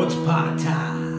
What's part time?